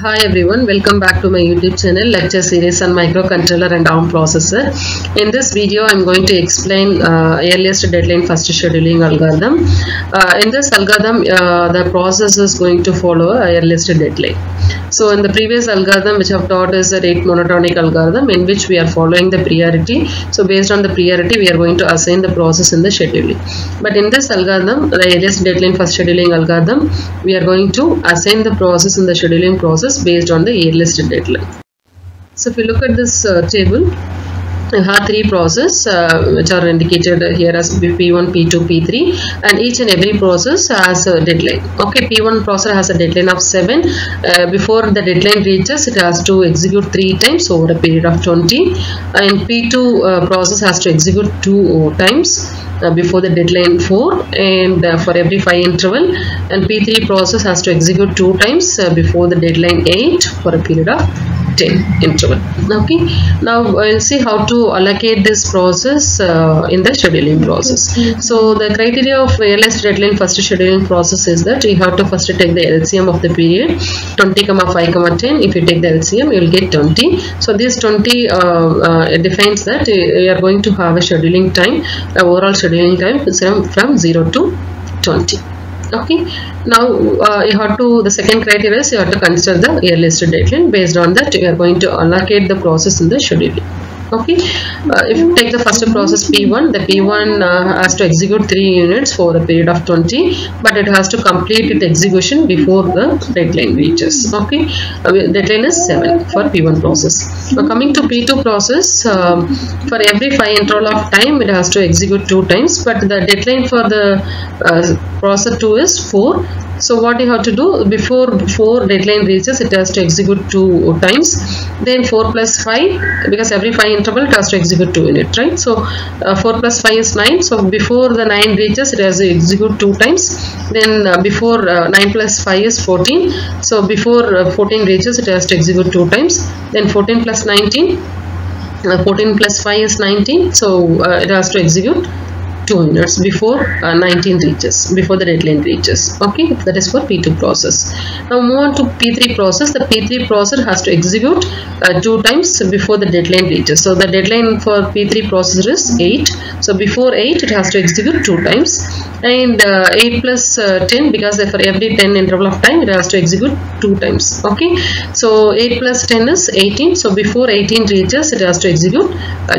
Hi everyone, welcome back to my YouTube channel lecture series on microcontroller and ARM processor. In this video, I'm going to explain uh, earliest deadline first scheduling algorithm. Uh, in this algorithm, uh, the process is going to follow earliest deadline. So in the previous algorithm which I've taught is a rate monotonic algorithm in which we are following the priority. So based on the priority, we are going to assign the process in the scheduling. But in this algorithm, the earliest deadline first scheduling algorithm, we are going to assign the process in the scheduling process based on the earliest deadline. So if you look at this uh, table, we have three processes uh, which are indicated here as P1, P2, P3 and each and every process has a deadline. Okay, P1 process has a deadline of 7. Uh, before the deadline reaches, it has to execute 3 times over a period of 20 and P2 uh, process has to execute 2 times uh, before the deadline 4 and uh, for every 5 interval and P3 process has to execute 2 times uh, before the deadline 8 for a period of 10 interval okay now we'll see how to allocate this process uh, in the scheduling process. So the criteria of earliest deadline first scheduling process is that you have to first take the LCM of the period 20 comma 5 comma 10 if you take the LCM you will get 20 so this 20 uh, uh, defines that you are going to have a scheduling time overall scheduling time from, from 0 to 20 okay? Now uh, you have to the second criteria is you have to consider the earliest deadline. Based on that you are going to allocate the process in the scheduling okay. Uh, if you take the first process p1 the p1 uh, has to execute 3 units for a period of 20 but it has to complete its execution before the deadline reaches. Okay. Uh, deadline is 7 for p1 process. Now coming to p2 process um, for every 5 interval of time it has to execute 2 times but the deadline for the process 2 is 4 so what you have to do before before deadline reaches it has to execute two times then 4 plus 5 because every 5 interval it has to execute 2 unit right? So uh, 4 plus 5 is 9 so before the 9 reaches it has to execute 2 times. Then uh, before uh, 9 plus 5 is 14 so before 14 reaches it has to execute 2 times. Then 14 plus 19 14 plus 5 is 19 so it has to execute 2 units before uh, 19 reaches before the deadline reaches. Okay that is for p2 process. Now move on to p3 process. The p3 process has to execute uh, two times before the deadline reaches. So the deadline for p3 process is 8 so before 8 it has to execute two times. And uh, 8 plus 10 because for every 10 interval of time it has to execute two times. Okay? So 8 plus 10 is 18 so before 18 reaches it has to execute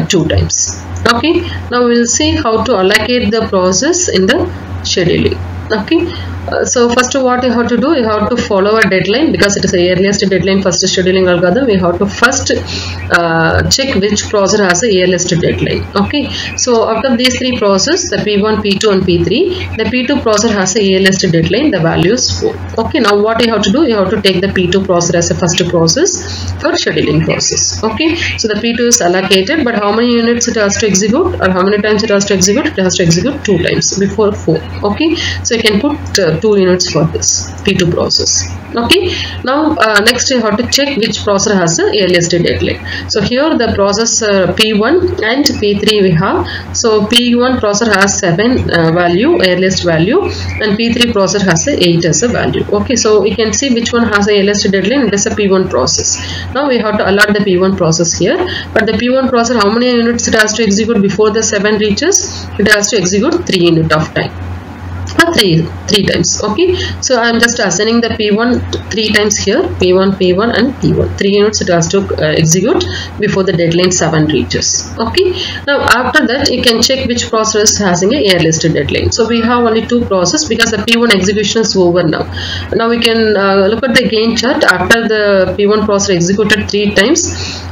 two times okay now we'll see how to allocate the process in the scheduling. Okay so first what you have to do you have to follow a deadline because it is the earliest deadline first scheduling algorithm. We have to first uh, check which process has the earliest deadline okay? So out of these three processes the p1 p2 and p3 the p2 process has the earliest deadline the value is 4 okay? Now what you have to do you have to take the p2 process as a first process for scheduling process okay? So the p2 is allocated but how many units it has to execute or how many times it has to execute it has to execute two times before 4 okay? So you can put uh, two units for this p2 process. Okay? Now uh, next you have to check which processor has the earliest deadline so here the process uh, p1 and p3 we have. So p1 processor has 7 uh, value earliest value and p3 processor has a 8 as a value. Okay? So we can see which one has the earliest deadline it is a p1 process. Now we have to allot the p1 process here. But the p1 processor how many units it has to execute before the 7 reaches? It has to execute 3 unit of time three three times okay? So i'm just assigning the p1 three times here p1 p1 and p1 three units it has to uh, execute before the deadline 7 reaches okay? Now after that you can check which process has a earliest deadline. So we have only two process because the p1 execution is over now. Now we can uh, look at the Gantt chart. After the p1 process executed three times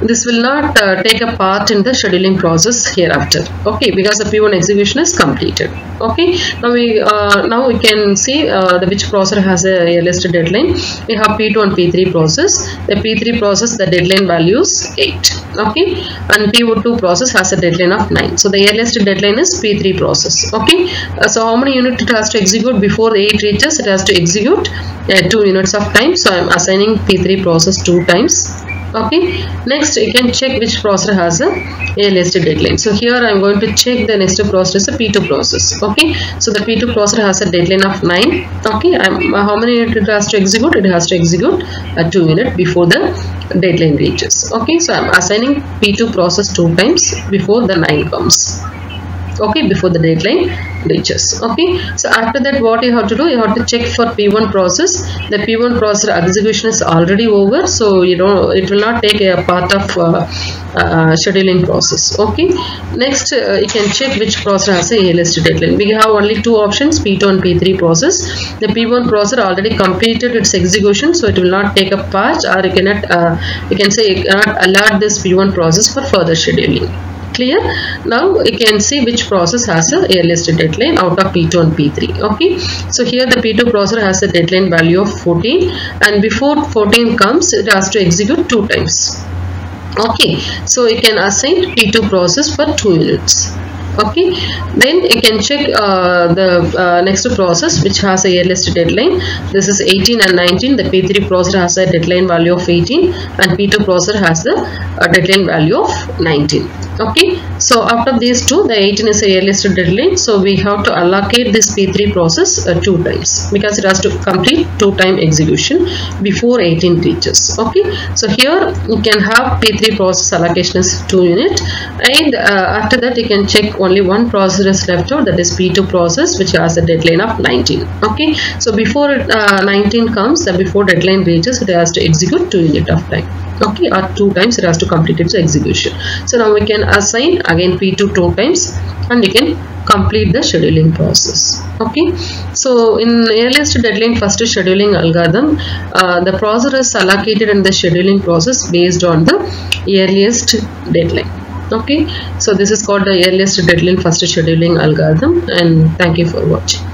this will not uh, take a part in the scheduling process hereafter okay? Because the p1 execution is completed okay? Now we uh, now we can see uh, the which processor has a earliest deadline. We have p2 and p3 process. The p3 process the deadline value is 8 okay? And p2 process has a deadline of 9 so the earliest deadline is p3 process okay? Uh, so how many units it has to execute before 8 reaches it has to execute uh, 2 units of time. So i'm assigning p3 process 2 times okay. Next you can check which processor has a earliest deadline. So here i'm going to check the next process a p2 process. Okay. So the p2 processor has a deadline of 9 okay. I'm, uh, how many it has to execute? It has to execute a 2 unit before the deadline reaches. Okay. So i'm assigning p2 process two times before the 9 comes. Okay. Before the deadline okay? So after that what you have to do you have to check for p1 process. The p1 process execution is already over so you know it will not take a part of uh, uh, scheduling process. Okay? Next uh, you can check which process has a earliest deadline. We have only two options p2 and p3 process. The p1 process already completed its execution so it will not take a part or you cannot uh, you can say you cannot alert this p1 process for further scheduling clear? Now you can see which process has a earliest deadline out of p2 and p3 okay? So here the p2 processor has a deadline value of 14 and before 14 comes it has to execute two times okay? So you can assign p2 process for two units okay? Then you can check uh, the uh, next process which has a earliest deadline. This is 18 and 19 the p3 processor has a deadline value of 18 and p2 processor has the deadline value of 19 okay so after these two the 18 is a realistic deadline. So we have to allocate this p3 process uh, two times because it has to complete two time execution before 18 reaches okay? So here you can have p3 process allocation is 2 unit and uh, after that you can check only one process is left out that is p2 process which has a deadline of 19 okay? So before uh, 19 comes before deadline reaches it has to execute 2 unit of time. Okay? Or two times it has to complete its execution. So now we can assign again p2 two times and you can complete the scheduling process. Okay? So in earliest deadline first scheduling algorithm uh, the processor is allocated in the scheduling process based on the earliest deadline. Okay? So this is called the earliest deadline first scheduling algorithm and thank you for watching